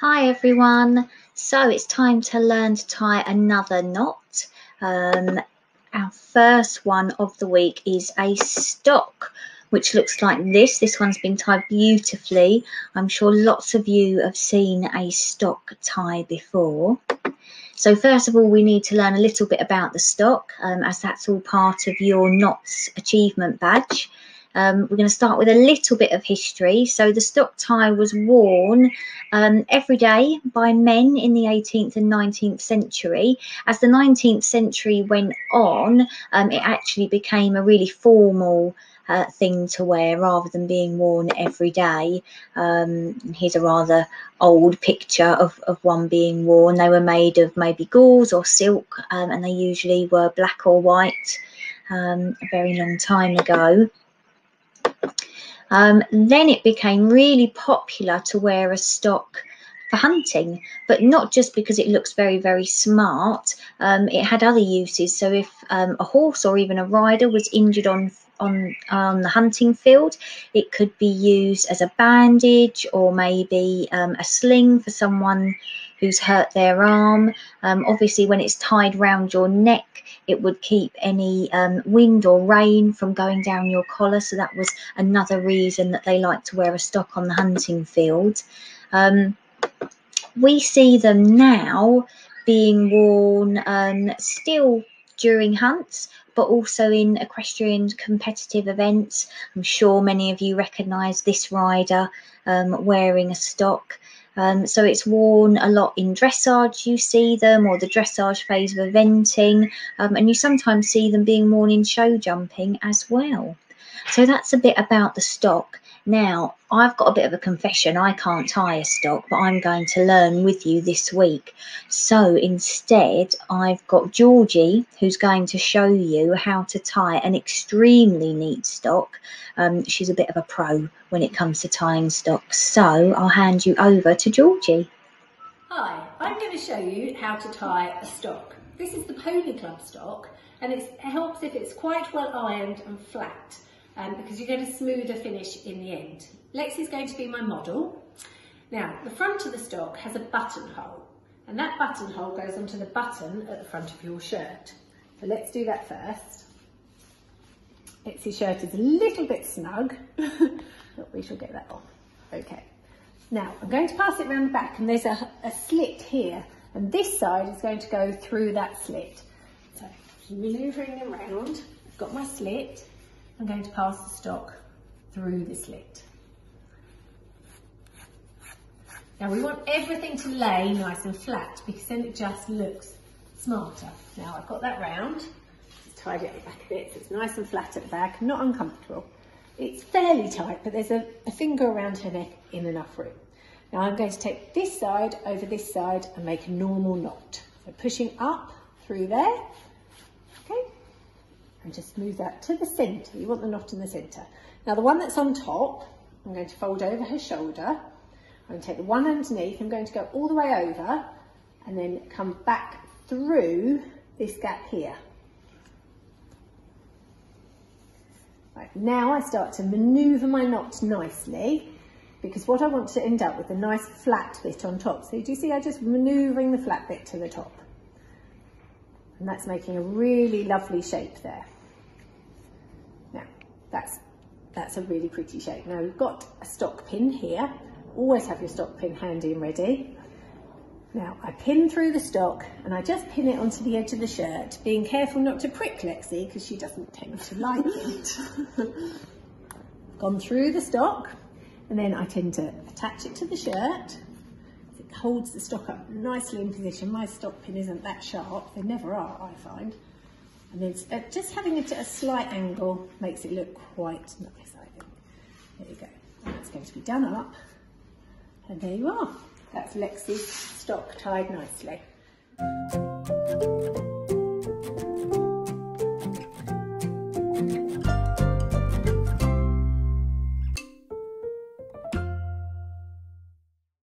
Hi everyone. So it's time to learn to tie another knot. Um, our first one of the week is a stock, which looks like this. This one's been tied beautifully. I'm sure lots of you have seen a stock tie before. So first of all, we need to learn a little bit about the stock, um, as that's all part of your knots achievement badge. Um, we're going to start with a little bit of history. So the stock tie was worn um, every day by men in the 18th and 19th century. As the 19th century went on, um, it actually became a really formal uh, thing to wear rather than being worn every day. Um, here's a rather old picture of, of one being worn. They were made of maybe gauze or silk, um, and they usually were black or white um, a very long time ago. Um, then it became really popular to wear a stock for hunting, but not just because it looks very, very smart. Um, it had other uses. So if um, a horse or even a rider was injured on on on the hunting field, it could be used as a bandage or maybe um, a sling for someone who's hurt their arm. Um, obviously, when it's tied round your neck, it would keep any um, wind or rain from going down your collar. So that was another reason that they like to wear a stock on the hunting field. Um, we see them now being worn um, still during hunts, but also in equestrian competitive events. I'm sure many of you recognise this rider um, wearing a stock. Um, so it's worn a lot in dressage, you see them, or the dressage phase of eventing, um, and you sometimes see them being worn in show jumping as well. So that's a bit about the stock. Now, I've got a bit of a confession. I can't tie a stock, but I'm going to learn with you this week. So instead, I've got Georgie who's going to show you how to tie an extremely neat stock. Um, she's a bit of a pro when it comes to tying stocks. So I'll hand you over to Georgie. Hi, I'm going to show you how to tie a stock. This is the Pony Club stock and it helps if it's quite well ironed and flat um, because to smooth a finish in the end. Lexi's going to be my model. Now, the front of the stock has a buttonhole and that buttonhole goes onto the button at the front of your shirt. So let's do that first. Lexi's shirt is a little bit snug, but we shall get that on. Okay. Now, I'm going to pass it around the back and there's a, a slit here and this side is going to go through that slit. So, manoeuvring around, I've got my slit I'm going to pass the stock through the slit. Now we want everything to lay nice and flat because then it just looks smarter. Now I've got that round, up the back a bit so it's nice and flat at the back, not uncomfortable. It's fairly tight, but there's a, a finger around her neck in enough room. Now I'm going to take this side over this side and make a normal knot. So pushing up through there, and just move that to the centre. You want the knot in the centre. Now the one that's on top, I'm going to fold over her shoulder. I'm going to take the one underneath, I'm going to go all the way over and then come back through this gap here. Right, now I start to manoeuvre my knot nicely because what I want to end up with a nice flat bit on top. So do you see I'm just manoeuvring the flat bit to the top? And that's making a really lovely shape there. Now, that's, that's a really pretty shape. Now we've got a stock pin here. Always have your stock pin handy and ready. Now I pin through the stock and I just pin it onto the edge of the shirt, being careful not to prick Lexi because she doesn't tend to like it. Gone through the stock and then I tend to attach it to the shirt holds the stock up nicely in position. My stock pin isn't that sharp, they never are, I find. And then uh, just having it at a slight angle makes it look quite nice, I think. There you go. And that's going to be done up. And there you are. That's Lexi's stock tied nicely.